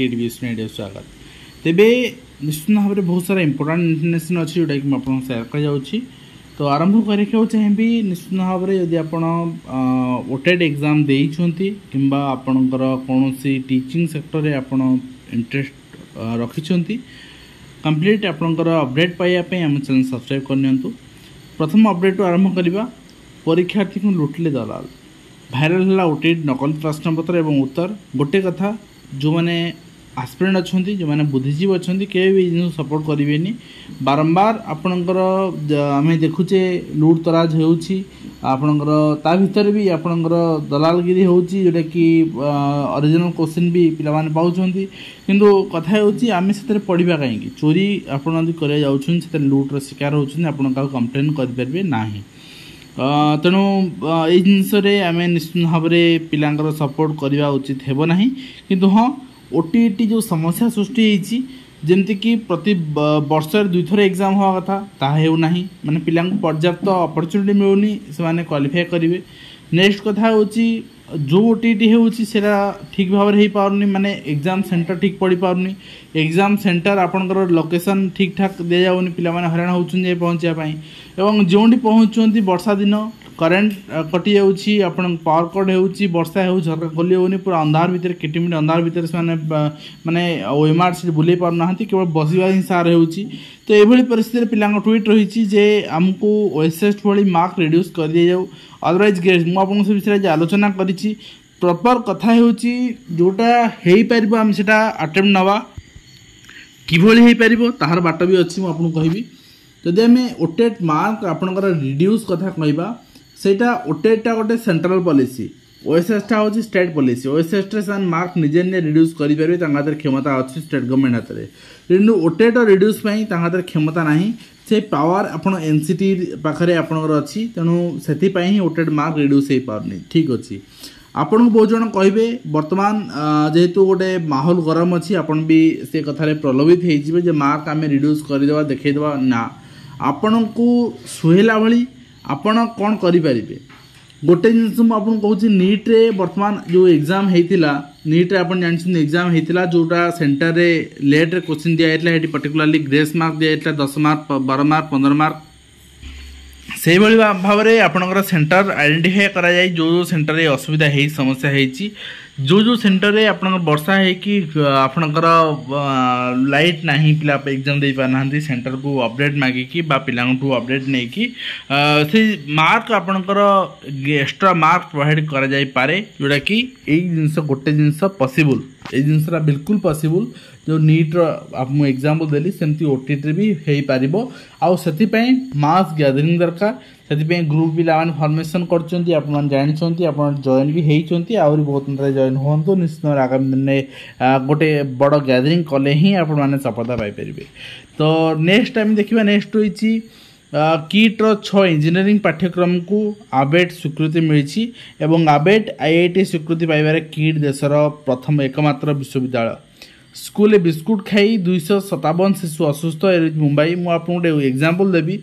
କେଡିବି ଶ୍ରେଣୀରେ ସ୍ୱାଗତ ତେବେ ନିଶ୍ଚିତ ଭାବରେ ବହୁତ ସାରା ଇମ୍ପୋର୍ଟାଣ୍ଟ ଇନଫର୍ମେସନ୍ ଅଛି ଯେଉଁଟାକି ମୁଁ ଆପଣଙ୍କୁ ସେୟାର କରାଯାଉଛି ତ ଆରମ୍ଭ କରି ଚାହିଁବି ନିଶ୍ଚିତ ଭାବରେ ଯଦି ଆପଣ ଓଟେଡ଼୍ ଏକ୍ଜାମ୍ ଦେଇଛନ୍ତି କିମ୍ବା ଆପଣଙ୍କର କୌଣସି ଟିଚିଂ ସେକ୍ଟରରେ ଆପଣ ଇଣ୍ଟରେଷ୍ଟ ରଖିଛନ୍ତି କମ୍ପ୍ଲିଟ୍ ଆପଣଙ୍କର ଅପଡ଼େଟ୍ ପାଇବା ପାଇଁ ଆମ ଚ୍ୟାନେଲ୍ ସବସ୍କ୍ରାଇବ୍ କରିନିଅନ୍ତୁ ପ୍ରଥମ ଅପଡ଼େଟ୍ରୁ ଆରମ୍ଭ କରିବା ପରୀକ୍ଷାର୍ଥୀଙ୍କୁ ଲୁଟିଲେ ଦଲାଲ ଭାଇରାଲ୍ ହେଲା ଓଟିଇଟି ନକଲି ପ୍ରଶ୍ନପତ୍ର ଏବଂ ଉତ୍ତର ଗୋଟେ କଥା ଯେଉଁମାନେ ଆସ୍ପିରେଣ୍ଟ ଅଛନ୍ତି ଯେଉଁମାନେ ବୁଦ୍ଧିଜୀବୀ ଅଛନ୍ତି କେବେ ବି ଏ ଜିନିଷ ସପୋର୍ଟ କରିବେନି ବାରମ୍ବାର ଆପଣଙ୍କର ଆମେ ଦେଖୁଛେ ଲୁଟ୍ ତରାଜ ହେଉଛି ଆପଣଙ୍କର ତା ଭିତରେ ବି ଆପଣଙ୍କର ଦଲାଲଗିରି ହେଉଛି ଯେଉଁଟାକି ଅରିଜିନାଲ୍ କୋଶ୍ଚିନ୍ ବି ପିଲାମାନେ ପାଉଛନ୍ତି କିନ୍ତୁ କଥା ହେଉଛି ଆମେ ସେଥିରେ ପଢ଼ିବା କାହିଁକି ଚୋରି ଆପଣ ଯଦି କରିବାକୁ ଯାଉଛନ୍ତି ସେଥିରେ ଲୁଟ୍ର ଶିକାର ହେଉଛନ୍ତି ଆପଣ କାହାକୁ କମ୍ପ୍ଲେନ୍ କରିପାରିବେ ନାହିଁ ତେଣୁ ଏଇ ଜିନିଷରେ ଆମେ ନିଶ୍ଚିତ ଭାବରେ ପିଲାଙ୍କର ସପୋର୍ଟ କରିବା ଉଚିତ ହେବ ନାହିଁ କିନ୍ତୁ ହଁ ଓଟିଇଟି ଯେଉଁ ସମସ୍ୟା ସୃଷ୍ଟି ହେଇଛି ଯେମିତିକି ପ୍ରତି ବର୍ଷରେ ଦୁଇଥର ଏକ୍ଜାମ୍ ହେବା କଥା ତାହା ହେଉନାହିଁ ମାନେ ପିଲାଙ୍କୁ ପର୍ଯ୍ୟାପ୍ତ ଅପରଚ୍ୟୁନିଟି ମିଳୁନି ସେମାନେ କ୍ୱାଲିଫାଏ କରିବେ ନେକ୍ସଟ କଥା ହେଉଛି ଯେଉଁ ଓଟିଇଟି ହେଉଛି ସେଇଟା ଠିକ୍ ଭାବରେ ହେଇପାରୁନି ମାନେ ଏକ୍ଜାମ୍ ସେଣ୍ଟର ଠିକ୍ ପଡ଼ିପାରୁନି ଏକ୍ଜାମ୍ ସେଣ୍ଟର ଆପଣଙ୍କର ଲୋକେସନ୍ ଠିକ୍ ଠାକ୍ ଦିଆଯାଉନି ପିଲାମାନେ ହଇରାଣ ହେଉଛନ୍ତି ଯାଇ ପହଞ୍ଚିବା ପାଇଁ ଏବଂ ଯେଉଁଠି ପହଞ୍ଚୁଛନ୍ତି ବର୍ଷା ଦିନ କରେଣ୍ଟ କଟିଯାଉଛି ଆପଣଙ୍କ ପାୱାର କଟ୍ ହେଉଛି ବର୍ଷା ହେଉଛି ଝରକା ଖୋଲି ହେଉନି ପୁରା ଅନ୍ଧାର ଭିତରେ କିଟିମିଟି ଅନ୍ଧାର ଭିତରେ ସେମାନେ ମାନେ ୱେମାର୍ଟ ସେଠି ବୁଲେଇ ପାରୁନାହାନ୍ତି କେବଳ ବସିବା ହିଁ ସାର୍ ହେଉଛି ତ ଏଭଳି ପରିସ୍ଥିତିରେ ପିଲାଙ୍କ ଟ୍ୱିଟ୍ ରହିଛି ଯେ ଆମକୁ ୱେସେଷ୍ଟ ଭଳି ମାର୍କ ରିଡ୍ୟୁସ୍ କରିଦିଆଯାଉ ଅଦରୱାଇଜ୍ ଗ୍ରେସ୍ ମୁଁ ଆପଣଙ୍କ ସେ ବିଷୟରେ ଆଜି ଆଲୋଚନା କରିଛି ପ୍ରପର କଥା ହେଉଛି ଯେଉଁଟା ହେଇପାରିବ ଆମେ ସେଇଟା ଆଟେମ୍ପ୍ଟ ନେବା କିଭଳି ହେଇପାରିବ ତାହାର ବାଟ ବି ଅଛି ମୁଁ ଆପଣଙ୍କୁ କହିବି ଯଦି ଆମେ ଓଟେଟ୍ ମାର୍କ ଆପଣଙ୍କର ରିଡ୍ୟୁସ୍ କଥା କହିବା ସେଇଟା ଓଟେଟା ଗୋଟେ ସେଣ୍ଟ୍ରାଲ ପଲିସି ଓଏସ୍ଏସ୍ଟା ହେଉଛି ଷ୍ଟେଟ୍ ପଲିସି ଓଏସ୍ଏସ୍ରେ ସେମାନେ ମାର୍କ ନିଜେ ନିଜେ ରିଡ୍ୟୁସ୍ କରିପାରିବେ ତାଙ୍କ ହାତରେ କ୍ଷମତା ଅଛି ଷ୍ଟେଟ୍ ଗଭର୍ଣ୍ଣମେଣ୍ଟ ହାତରେ କିନ୍ତୁ ଓଟେଟ୍ ରିଡ୍ୟୁସ୍ ପାଇଁ ତାଙ୍କ ହାତରେ କ୍ଷମତା ନାହିଁ ସେ ପାୱାର ଆପଣ ଏନ୍ ସି ଟି ପାଖରେ ଆପଣଙ୍କର ଅଛି ତେଣୁ ସେଥିପାଇଁ ହିଁ ଓଟେଟ୍ ମାର୍କ ରିଡ୍ୟୁସ୍ ହେଇପାରୁନି ଠିକ୍ ଅଛି ଆପଣଙ୍କୁ ବହୁତ ଜଣ କହିବେ ବର୍ତ୍ତମାନ ଯେହେତୁ ଗୋଟେ ମାହୋଲ ଗରମ ଅଛି ଆପଣ ବି ସେ କଥାରେ ପ୍ରଲୋଭିତ ହେଇଯିବେ ଯେ ମାର୍କ ଆମେ ରିଡ୍ୟୁସ୍ କରିଦେବା ଦେଖେଇଦେବା ନା ଆପଣଙ୍କୁ ସୁହେଲା ଭଳି ଆପଣ କ'ଣ କରିପାରିବେ ଗୋଟେ ଜିନିଷ ମୁଁ ଆପଣଙ୍କୁ କହୁଛି ନିଟ୍ରେ ବର୍ତ୍ତମାନ ଯେଉଁ ଏକ୍ଜାମ୍ ହେଇଥିଲା ନିଟ୍ରେ ଆପଣ ଜାଣିଛନ୍ତି ଏକ୍ଜାମ୍ ହେଇଥିଲା ଯେଉଁଟା ସେଣ୍ଟର୍ରେ ଲେଟ୍ରେ କୋଶ୍ଚିନ୍ ଦିଆହେଇଥିଲା ସେଠି ପର୍ଟିକୁଲାର୍ଲି ଗ୍ରେସ୍ ମାର୍କ ଦିଆଯାଇଥିଲା ଦଶ ମାର୍କ ବାର ମାର୍କ ପନ୍ଦର ମାର୍କ ସେହିଭଳି ଭାବରେ ଆପଣଙ୍କର ସେଣ୍ଟର୍ ଆଇଡେଣ୍ଟିଫାଏ କରାଯାଇ ଯେଉଁ ଯେଉଁ ସେଣ୍ଟରରେ ଅସୁବିଧା ହେଇ ସମସ୍ୟା ହେଇଛି जो जो सेन्टर रे बर्षा हो कि आपणकर लाइट ना पिला पार ना सेन्टर को अपडेट मागिकी बा पिलांठू अपडेट नहीं से मार्क आपणकर एक्सट्रा मार्क प्रोभाइड करा जाई पारे जोडा कि एई जिनस गोटे जिनस पॉसिबल ଏଇ ଜିନିଷଟା ବିଲକୁଲ ପସିବୁଲ୍ ଯେଉଁ ନିଟ୍ର ମୁଁ ଏକ୍ଜାମ୍ପଲ୍ ଦେଲି ସେମିତି ଓଟିଟିରେ ବି ହେଇପାରିବ ଆଉ ସେଥିପାଇଁ ମାସ୍ ଗ୍ୟାଦରିଂ ଦରକାର ସେଥିପାଇଁ ଗ୍ରୁପ୍ ପିଲାମାନେ ଫର୍ମେସନ୍ କରୁଛନ୍ତି ଆପଣମାନେ ଜାଣିଛନ୍ତି ଆପଣ ଜଏନ୍ ବି ହେଇଛନ୍ତି ଆହୁରି ବହୁତ ମାତ୍ରାରେ ଜଏନ୍ ହୁଅନ୍ତୁ ନିଶ୍ଚିତ ଭାବରେ ଆଗାମୀ ଦିନେ ଗୋଟେ ବଡ଼ ଗ୍ୟାଦରିଂ କଲେ ହିଁ ଆପଣମାନେ ସଫଳତା ପାଇପାରିବେ ତ ନେକ୍ସଟ ଆମେ ଦେଖିବା ନେକ୍ସଟ ରହିଛି କିଟ୍ର ଛଅ ଇଞ୍ଜିନିୟରିଂ ପାଠ୍ୟକ୍ରମକୁ ଆବେଟ୍ ସ୍ୱୀକୃତି ମିଳିଛି ଏବଂ ଆବେଟ୍ ଆଇଆଇଟି ସ୍ୱୀକୃତି ପାଇବାରେ କିଟ୍ ଦେଶର ପ୍ରଥମ ଏକମାତ୍ର ବିଶ୍ୱବିଦ୍ୟାଳୟ ସ୍କୁଲରେ ବିସ୍କୁଟ୍ ଖାଇ ଦୁଇଶହ ସତାବନ ଶିଶୁ ଅସୁସ୍ଥ ମୁମ୍ବାଇ ମୁଁ ଆପଣଙ୍କୁ ଗୋଟେ ଏକ୍ଜାମ୍ପଲ୍ ଦେବି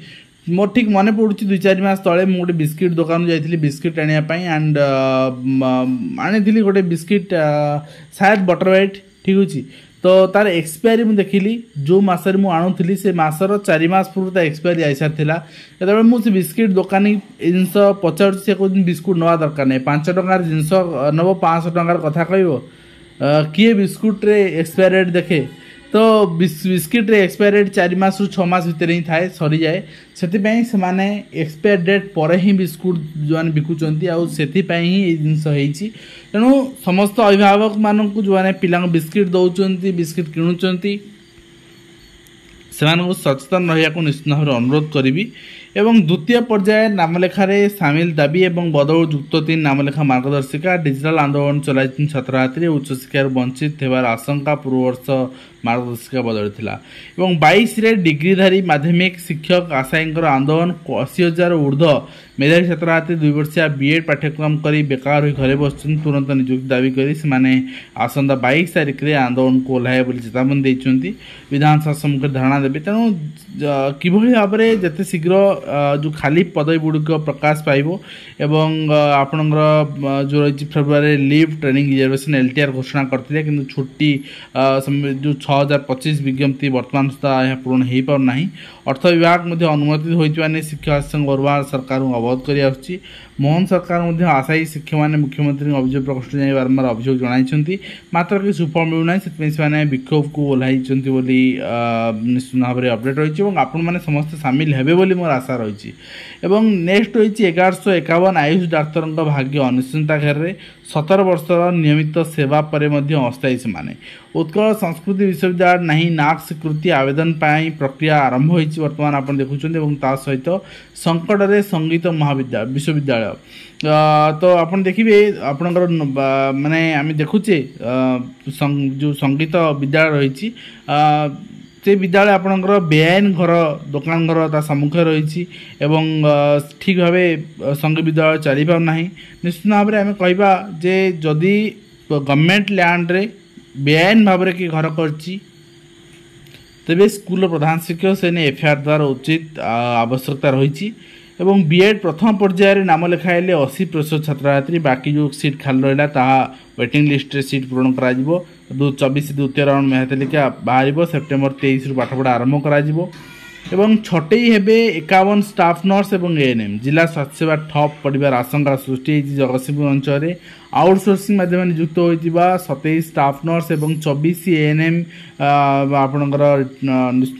ମୋର ଠିକ୍ ମନେ ପଡ଼ୁଛି ଦୁଇ ଚାରି ମାସ ତଳେ ମୁଁ ଗୋଟେ ବିସ୍କିଟ୍ ଦୋକାନକୁ ଯାଇଥିଲି ବିସ୍କିଟ୍ ଆଣିବା ପାଇଁ ଆଣ୍ଡ ଆଣିଥିଲି ଗୋଟେ ବିସ୍କିଟ୍ ସାୟଦ ବଟର୍ ହ୍ୱାଇଟ୍ ଠିକ୍ ଅଛି তো তার এক্সপায়ারি মু দেখিলি যে মাসরে মু আনুলি সে মাসর চারি মাস পূর্ব তার এক্সপায়ারি আইসার লা যেতবে মু সে বিস্কিট দোকানী জিনিস পচারুছি সে কোথাও বিস্কুট নেওয়া দরকার নাই পাঁচ টঙ্কার জিনিস নেব পাঁচশহ টঙ্কার কথা কহব কিয়ে বিস্কুটরে এক্সপায়ারি ডেট দেখে ତ ବିସ୍କିଟ୍ରେ ଏକ୍ସପାୟାର ଡେଟ୍ ଚାରି ମାସରୁ ଛଅ ମାସ ଭିତରେ ହିଁ ଥାଏ ସରିଯାଏ ସେଥିପାଇଁ ସେମାନେ ଏକ୍ସପାୟାର ଡେଟ୍ ପରେ ହିଁ ବିସ୍କୁଟ୍ ଯେଉଁମାନେ ବିକୁଛନ୍ତି ଆଉ ସେଥିପାଇଁ ହିଁ ଏଇ ଜିନିଷ ହେଇଛି ତେଣୁ ସମସ୍ତ ଅଭିଭାବକମାନଙ୍କୁ ଯେଉଁମାନେ ପିଲାଙ୍କୁ ବିସ୍କିଟ୍ ଦେଉଛନ୍ତି ବିସ୍କିଟ୍ କିଣୁଛନ୍ତି ସେମାନଙ୍କୁ ସଚେତନ ରହିବାକୁ ନିଶ୍ଚିତ ଭାବରେ ଅନୁରୋଧ କରିବି ଏବଂ ଦ୍ୱିତୀୟ ପର୍ଯ୍ୟାୟ ନାମଲେଖାରେ ସାମିଲ ଦାବି ଏବଂ ବଦଳ ଯୁକ୍ତ ତିନି ନାମଲେଖା ମାର୍ଗଦର୍ଶିକା ଡିଜିଟାଲ୍ ଆନ୍ଦୋଳନ ଚଲାଇଛନ୍ତି ଛାତ୍ରଛାତ୍ରୀ ଉଚ୍ଚଶିକ୍ଷାରୁ ବଞ୍ଚିତ ଥିବାର ଆଶଙ୍କା ପୂର୍ବବର୍ଷ ମାର୍ଗଦର୍ଶିକା ବଦଳିଥିଲା ଏବଂ ବାଇଶରେ ଡିଗ୍ରୀଧାରୀ ମାଧ୍ୟମିକ ଶିକ୍ଷକ ଆଶାୟୀଙ୍କର ଆନ୍ଦୋଳନ ଅଶୀ ହଜାର ଊର୍ଦ୍ଧ୍ୱ ମେଧାବୀ ଛାତ୍ରଛାତ୍ରୀ ଦୁଇ ବର୍ଷିଆ ବିଏଡ୍ ପାଠ୍ୟକ୍ରମ କରି ବେକାର ହୋଇ ଘରେ ବସୁଛନ୍ତି ତୁରନ୍ତ ନିଯୁକ୍ତି ଦାବି କରି ସେମାନେ ଆସନ୍ତା ବାଇଶ ତାରିଖରେ ଆନ୍ଦୋଳନକୁ ଓହ୍ଲାଏ ବୋଲି ଚେତାବନୀ ଦେଇଛନ୍ତି ବିଧାନସଭା ସମ୍ମୁଖରେ ଧାରଣା ଦେବେ ତେଣୁ କିଭଳି ଭାବରେ ଯେତେ ଶୀଘ୍ର ଯେଉଁ ଖାଲି ପଦବୀଗୁଡ଼ିକ ପ୍ରକାଶ ପାଇବ ଏବଂ ଆପଣଙ୍କର ଯେଉଁ ରହିଛି ଫେବୃଆରୀ ଲିଭ୍ ଟ୍ରେନିଂ ରିଜର୍ଭେସନ୍ ଏଲ୍ଟିଆର୍ ଘୋଷଣା କରିଥିଲେ କିନ୍ତୁ ଛୁଟି ଯେଉଁ छः हजार पचिश विज्ञप्ति बर्तमान सुधा यह पूरण हो पारना ଅର୍ଥ ବିଭାଗ ମଧ୍ୟ ଅନୁମୋଦିତ ହୋଇଥିବା ନେଇ ଶିକ୍ଷାବାସୀ ଗୌରବାର ସରକାରଙ୍କୁ ଅବଗତ କରିଆସୁଛି ମୋହନ ସରକାର ମଧ୍ୟ ଆଶାୟୀ ଶିକ୍ଷକମାନେ ମୁଖ୍ୟମନ୍ତ୍ରୀଙ୍କ ଅଭିଯୋଗ ପ୍ରକଟ ଯାଇ ବାରମ୍ବାର ଅଭିଯୋଗ ଜଣାଇଛନ୍ତି ମାତ୍ର କିଛି ସୁଫଳ ମିଳୁନାହିଁ ସେଥିପାଇଁ ସେମାନେ ବିକ୍ଷୋଭକୁ ଓହ୍ଲାଇଛନ୍ତି ବୋଲି ନିଶ୍ଚିତ ଭାବରେ ଅପଡ଼େଟ୍ ରହିଛି ଏବଂ ଆପଣମାନେ ସମସ୍ତେ ସାମିଲ ହେବେ ବୋଲି ମୋର ଆଶା ରହିଛି ଏବଂ ନେକ୍ସଟ ରହିଛି ଏଗାରଶହ ଏକାବନ ଆୟୁଷ ଡାକ୍ତରଙ୍କ ଭାଗ୍ୟ ଅନିଶ୍ଚିନ୍ତା ଘେରରେ ସତର ବର୍ଷର ନିୟମିତ ସେବା ପରେ ମଧ୍ୟ ଅସ୍ଥାୟୀ ସେମାନେ ଉତ୍କଳ ସଂସ୍କୃତି ବିଶ୍ୱବିଦ୍ୟାଳୟ ନାହିଁ ନାକ୍ ସ୍ୱୀକୃତି ଆବେଦନ ପାଇଁ ପ୍ରକ୍ରିୟା ଆରମ୍ଭ ହୋଇଛି ରହିଛି ବର୍ତ୍ତମାନ ଆପଣ ଦେଖୁଛନ୍ତି ଏବଂ ତା ସହିତ ସଙ୍କଟରେ ସଙ୍ଗୀତ ମହାବିଦ୍ୟାଳୟ ବିଶ୍ୱବିଦ୍ୟାଳୟ ତ ଆପଣ ଦେଖିବେ ଆପଣଙ୍କର ମାନେ ଆମେ ଦେଖୁଛେ ଯେଉଁ ସଙ୍ଗୀତ ବିଦ୍ୟାଳୟ ରହିଛି ସେ ବିଦ୍ୟାଳୟ ଆପଣଙ୍କର ବେଆଇନ ଘର ଦୋକାନ ଘର ତା ସମ୍ମୁଖରେ ରହିଛି ଏବଂ ଠିକ୍ ଭାବେ ସଙ୍ଗୀତ ବିଦ୍ୟାଳୟ ଚାଲିପାରୁନାହିଁ ନିଶ୍ଚିତ ଭାବରେ ଆମେ କହିବା ଯେ ଯଦି ଗଭର୍ଣ୍ଣମେଣ୍ଟ ଲ୍ୟାଣ୍ଡରେ ବେଆଇନ ଭାବରେ କିଏ ଘର କରିଛି ᱛᱮবে ਸਕੂলৰ প্ৰধান শিক্ষকৰ সৈতে এফ আৰ দৰৰ উচিত আৱশ্যকতা ৰৈছি আৰু বিএড প্ৰথম পৰ্যায়ৰ নাম লেখাইলে 80% ছাত্ৰ-ছাত্ৰী বাকি যো সিট খালি ৰৈলা তা বেটিং লিষ্টৰ সিট পূৰণ কৰা যাব দু 24 দ্বিতীয় ৰাউণ্ড মেহতে লিখা বাহিৰিব ছেপ্টেম্বৰ 23 ৰ পৰা পাঠপঢ় আৰম্ভ কৰা যাব এবং ଛଟେଇ ହେବେ ଏକାବନ ଷ୍ଟାଫ୍ ନର୍ସ ଏବଂ ଏଏନ୍ଏମ୍ ଜିଲ୍ଲା ସ୍ୱାସ୍ଥ୍ୟସେବା ଠପ୍ ପଡ଼ିବାର ଆଶଙ୍କା ସୃଷ୍ଟି ହୋଇଛି ଜଗତସିଂହପୁର ଅଞ୍ଚଳରେ ଆଉଟସୋର୍ସିଂ ମାଧ୍ୟମରେ ନିଯୁକ୍ତ ହୋଇଥିବା ସତେଇଶ ଷ୍ଟାଫ୍ ନର୍ସ ଏବଂ ଚବିଶ ଏଏନ୍ଏମ୍ ଆପଣଙ୍କର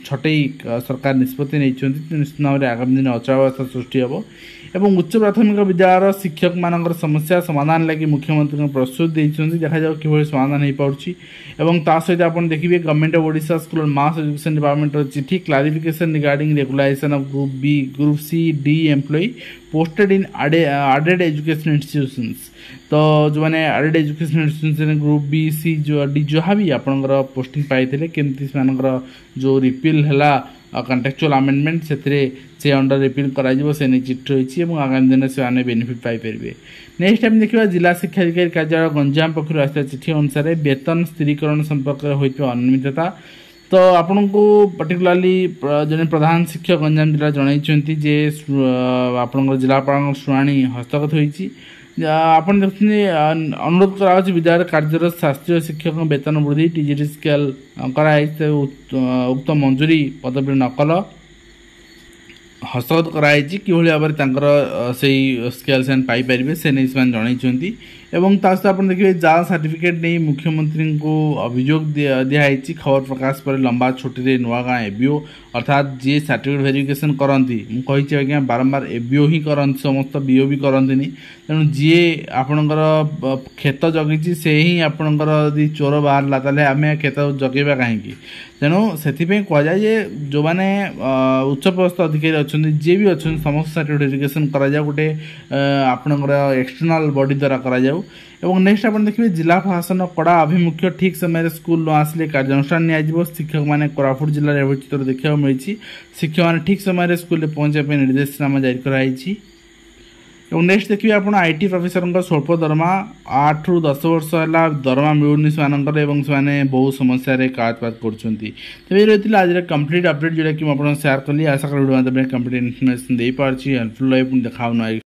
ଛଟେଇ ସରକାର ନିଷ୍ପତ୍ତି ନେଇଛନ୍ତି ନିଶ୍ଚିତ ଭାବରେ ଆଗାମୀ ଦିନ ଅଚଳାବସ୍ଥା ସୃଷ୍ଟି ହେବ ଏବଂ ଉଚ୍ଚ ପ୍ରାଥମିକ ବିଦ୍ୟାଳୟର ଶିକ୍ଷକମାନଙ୍କର ସମସ୍ୟା ସମାଧାନ ଲାଗି ମୁଖ୍ୟମନ୍ତ୍ରୀଙ୍କ ପ୍ରସ୍ତୁତି ଦେଇଛନ୍ତି ଦେଖାଯାଉ କିଭଳି ସମାଧାନ ହୋଇପାରୁଛି ଏବଂ ତା ସହିତ ଆପଣ ଦେଖିବେ government of Odisha school and mass education ଡିପାର୍ଟମେଣ୍ଟର ଚିଠି clarification regarding regularisation of group B group C D employee posted in aided education institutions तो जो मैंने aided education institution group B C जो डी जहाँ भी आपंकर पोस्ट पाई केमती जो रिपिल है କଣ୍ଟ୍ରାକ୍ଚୁଆଲ୍ ଆମେଣ୍ଡମେଣ୍ଟ ସେଥିରେ ସେ ଅଣ୍ଡର ରିପିଲ୍ କରାଯିବ ସେ ନେଇ ଚିଠି ରହିଛି ଏବଂ ଆଗାମୀ ଦିନରେ ସେମାନେ ବେନିଫିଟ୍ ପାଇପାରିବେ ନେକ୍ସଟ ଆମେ ଦେଖିବା ଜିଲ୍ଲା ଶିକ୍ଷାଧିକାରୀ କାର୍ଯ୍ୟାଳୟ ଗଞ୍ଜାମ ପକ୍ଷରୁ ଆସିଥିବା ଚିଠି ଅନୁସାରେ ବେତନ ସ୍ଥିରୀକରଣ ସମ୍ପର୍କରେ ହୋଇଥିବା ଅନିୟମିତତା ତ ଆପଣଙ୍କୁ ପର୍ଟିକୁଲାର୍ଲି ଜଣେ ପ୍ରଧାନ ଶିକ୍ଷକ ଗଞ୍ଜାମ ଜିଲ୍ଲା ଜଣାଇଛନ୍ତି ଯେ ଆପଣଙ୍କ ଜିଲ୍ଲାପାଳଙ୍କ ଶୁଣାଣି ହସ୍ତଗତ ହୋଇଛି ଆପଣ ଦେଖୁଛନ୍ତି ଅନୁରୋଧ କରାଯାଉଛି ବିଦ୍ୟାଳୟ କାର୍ଯ୍ୟର ଶାସ୍ତ୍ରୀୟ ଶିକ୍ଷକଙ୍କ ବେତନ ବୃଦ୍ଧି ଟି ଜି ଡି ସ୍କେଲ୍ କରାହେଇଛି ଉକ୍ତ ମଞ୍ଜୁରୀ ପଦବୀର ନକଲ ହସ୍ତଗତ କରାଯାଇଛି କିଭଳି ଭାବରେ ତାଙ୍କର ସେଇ ସ୍କେଲ୍ ସେମାନେ ପାଇପାରିବେ ସେ ନେଇ ସେମାନେ ଜଣାଇଛନ୍ତି ଏବଂ ତା ସହିତ ଆପଣ ଦେଖିବେ ଜାଲ୍ ସାର୍ଟିଫିକେଟ୍ ନେଇ ମୁଖ୍ୟମନ୍ତ୍ରୀଙ୍କୁ ଅଭିଯୋଗ ଦିଆହେଇଛି ଖବର ପ୍ରକାଶ ପରେ ଲମ୍ବା ଛୁଟିରେ ନୂଆଗାଁ ଏବିଓ ଅର୍ଥାତ୍ ଯିଏ ସାର୍ଟିଫିକେଟ୍ ଭେରିଫିକେସନ୍ କରନ୍ତି ମୁଁ କହିଛି ଆଜ୍ଞା ବାରମ୍ବାର ଏବିଓ ହିଁ କରନ୍ତି ସମସ୍ତ ବିଓ ବି କରନ୍ତିନି ତେଣୁ ଯିଏ ଆପଣଙ୍କର କ୍ଷେତ ଜଗିଛି ସେ ହିଁ ଆପଣଙ୍କର ଯଦି ଚୋର ବାହାରିଲା ତାହେଲେ ଆମେ କ୍ଷେତ ଜଗେଇବା କାହିଁକି ତେଣୁ ସେଥିପାଇଁ କୁହାଯାଏ ଯେ ଯେଉଁମାନେ ଉଚ୍ଚପଦସ୍ଥ ଅଧିକାରୀ ଅଛନ୍ତି ଯିଏ ବି ଅଛନ୍ତି ସମସ୍ତ ସାର୍ଟିଫିକେଟ୍ ଭେରିଫିକେସନ୍ କରାଯାଉ ଗୋଟେ ଆପଣଙ୍କର ଏକ୍ସଟର୍ନାଲ୍ ବଡ଼ି ଦ୍ୱାରା କରାଯାଉ ଯାଉ ଏବଂ ନେକ୍ସଟ ଆପଣ ଦେଖିବେ ଜିଲ୍ଲା ପ୍ରଶାସନ କଡ଼ା ଆଭିମୁଖ୍ୟ ଠିକ୍ ସମୟରେ ସ୍କୁଲରୁ ଆସିଲେ କାର୍ଯ୍ୟାନୁଷ୍ଠାନ ନିଆଯିବ ଶିକ୍ଷକମାନେ କୋରାପୁଟ ଜିଲ୍ଲାରେ ଏଭଳି ଚିତ୍ର ଦେଖିବାକୁ ମିଳିଛି ଶିକ୍ଷକମାନେ ଠିକ୍ ସମୟରେ ସ୍କୁଲରେ ପହଞ୍ଚିବା ପାଇଁ ନିର୍ଦ୍ଦେଶନାମା ଜାରି କରାଯାଇଛି এবং নেক্সট দেখবে আপনার আইটি প্রফেসর স্বল্প দরমা আঠ রু দশ বর্ষ হল দরমা মিলুনি সে এবং সে বহু সমস্যার কাজবাজ করছেন তবে রয়েছে আজকের কমপ্লিট অপডেট যেটা কি আপনার সেয়ার কলি আশা করি ভিডিও কমপ্লিট ইনফরমেশন দিয়ে পারছি হেল্পফুল দেখা